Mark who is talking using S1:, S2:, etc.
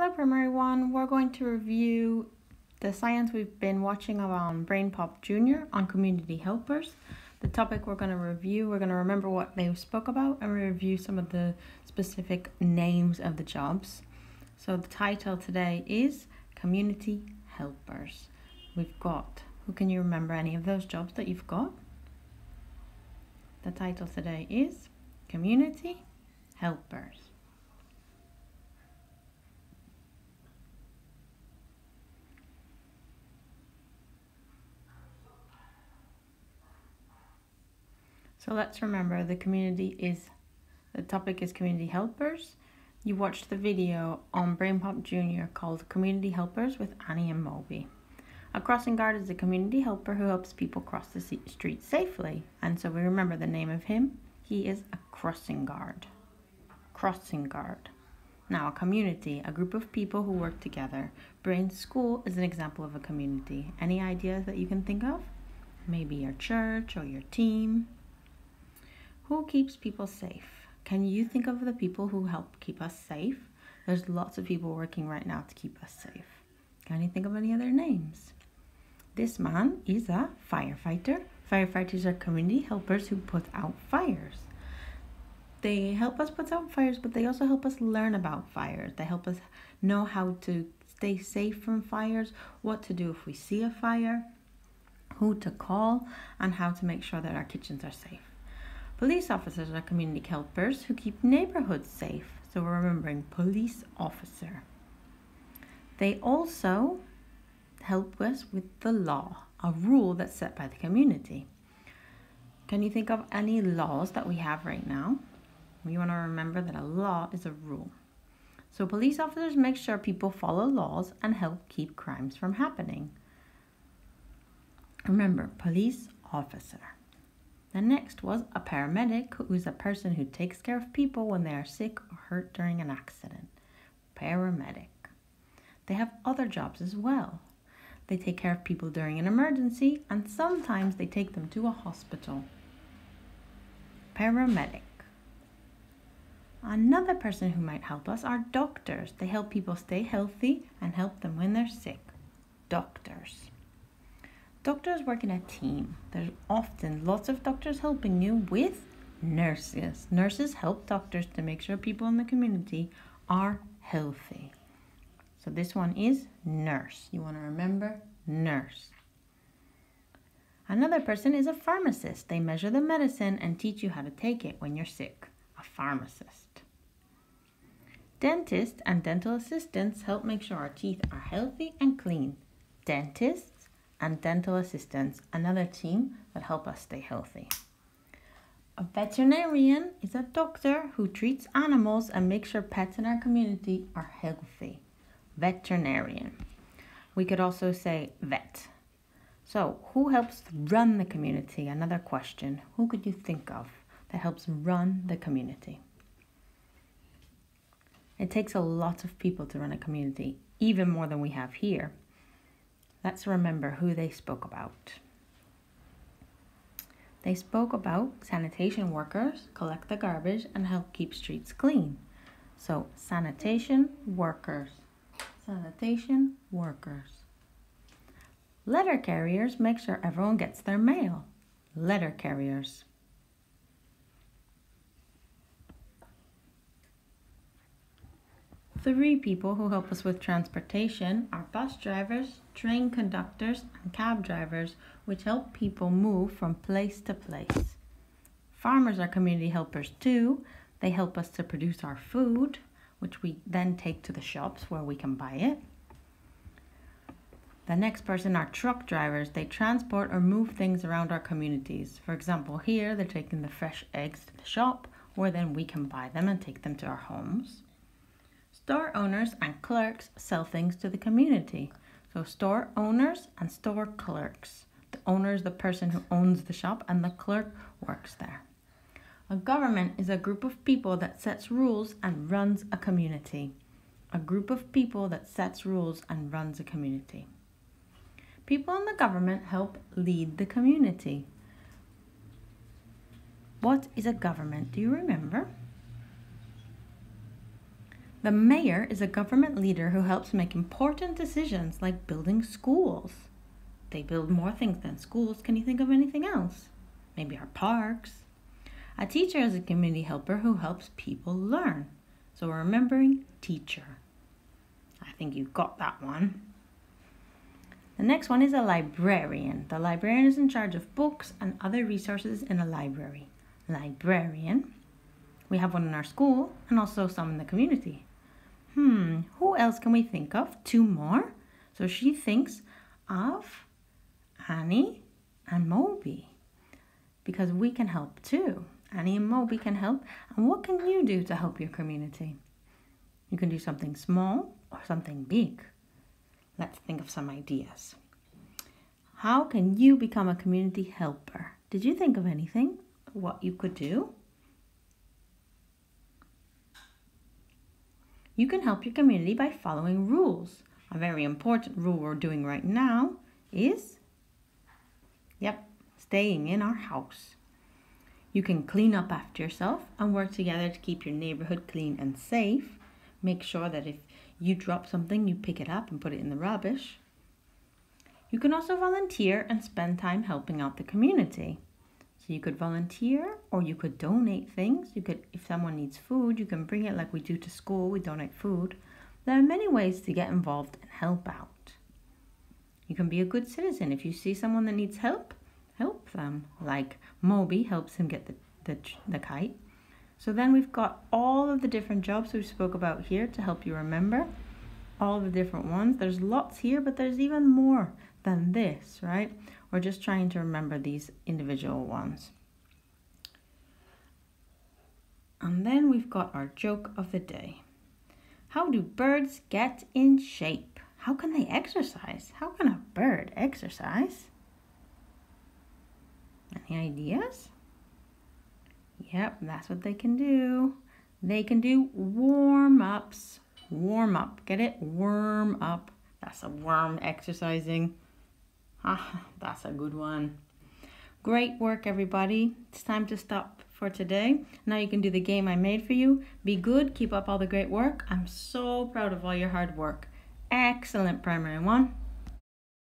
S1: Hello Primary 1, we're going to review the science we've been watching around BrainPop Junior on community helpers. The topic we're going to review, we're going to remember what they spoke about and review some of the specific names of the jobs. So the title today is Community Helpers. We've got, who can you remember any of those jobs that you've got? The title today is Community Helpers. So let's remember the community is, the topic is community helpers. You watched the video on BrainPop Junior called Community Helpers with Annie and Moby. A crossing guard is a community helper who helps people cross the street safely. And so we remember the name of him. He is a crossing guard. Crossing guard. Now, a community, a group of people who work together. Brain School is an example of a community. Any ideas that you can think of? Maybe your church or your team. Who keeps people safe? Can you think of the people who help keep us safe? There's lots of people working right now to keep us safe. Can you think of any other names? This man is a firefighter. Firefighters are community helpers who put out fires. They help us put out fires, but they also help us learn about fires. They help us know how to stay safe from fires, what to do if we see a fire, who to call, and how to make sure that our kitchens are safe. Police officers are community helpers who keep neighborhoods safe. So we're remembering police officer. They also help us with the law, a rule that's set by the community. Can you think of any laws that we have right now? We want to remember that a law is a rule. So police officers make sure people follow laws and help keep crimes from happening. Remember, police officer. The next was a paramedic, who is a person who takes care of people when they are sick or hurt during an accident. Paramedic. They have other jobs as well. They take care of people during an emergency and sometimes they take them to a hospital. Paramedic. Another person who might help us are doctors. They help people stay healthy and help them when they're sick. Doctors. Doctors work in a team. There's often lots of doctors helping you with nurses. Nurses help doctors to make sure people in the community are healthy. So this one is nurse. You want to remember nurse. Another person is a pharmacist. They measure the medicine and teach you how to take it when you're sick. A pharmacist. Dentists and dental assistants help make sure our teeth are healthy and clean. Dentists and dental assistants, another team that help us stay healthy. A veterinarian is a doctor who treats animals and makes sure pets in our community are healthy. Veterinarian. We could also say vet. So, who helps run the community? Another question. Who could you think of that helps run the community? It takes a lot of people to run a community, even more than we have here. Let's remember who they spoke about. They spoke about sanitation workers collect the garbage and help keep streets clean. So, sanitation workers. Sanitation workers. Letter carriers make sure everyone gets their mail. Letter carriers. Three people who help us with transportation are bus drivers, train conductors, and cab drivers, which help people move from place to place. Farmers are community helpers too. They help us to produce our food, which we then take to the shops where we can buy it. The next person are truck drivers. They transport or move things around our communities. For example, here they're taking the fresh eggs to the shop, where then we can buy them and take them to our homes. Store owners and clerks sell things to the community. So store owners and store clerks. The owner is the person who owns the shop and the clerk works there. A government is a group of people that sets rules and runs a community. A group of people that sets rules and runs a community. People in the government help lead the community. What is a government? Do you remember? The mayor is a government leader who helps make important decisions like building schools. They build more things than schools. Can you think of anything else? Maybe our parks. A teacher is a community helper who helps people learn. So we're remembering teacher. I think you got that one. The next one is a librarian. The librarian is in charge of books and other resources in a library. Librarian. We have one in our school and also some in the community. Hmm, who else can we think of? Two more. So she thinks of Annie and Moby because we can help too. Annie and Moby can help. And what can you do to help your community? You can do something small or something big. Let's think of some ideas. How can you become a community helper? Did you think of anything? What you could do? You can help your community by following rules. A very important rule we're doing right now is, yep, staying in our house. You can clean up after yourself and work together to keep your neighborhood clean and safe. Make sure that if you drop something, you pick it up and put it in the rubbish. You can also volunteer and spend time helping out the community. So you could volunteer or you could donate things. You could, if someone needs food, you can bring it like we do to school, we donate food. There are many ways to get involved and help out. You can be a good citizen. If you see someone that needs help, help them. Like Moby helps him get the, the, the kite. So then we've got all of the different jobs we spoke about here to help you remember all the different ones. There's lots here, but there's even more than this, right? We're just trying to remember these individual ones. And then we've got our joke of the day. How do birds get in shape? How can they exercise? How can a bird exercise? Any ideas? Yep, that's what they can do. They can do warm ups. Warm up. Get it? Warm up. That's a worm exercising. Ah, that's a good one. Great work, everybody. It's time to stop for today. Now you can do the game I made for you. Be good. Keep up all the great work. I'm so proud of all your hard work. Excellent primary one.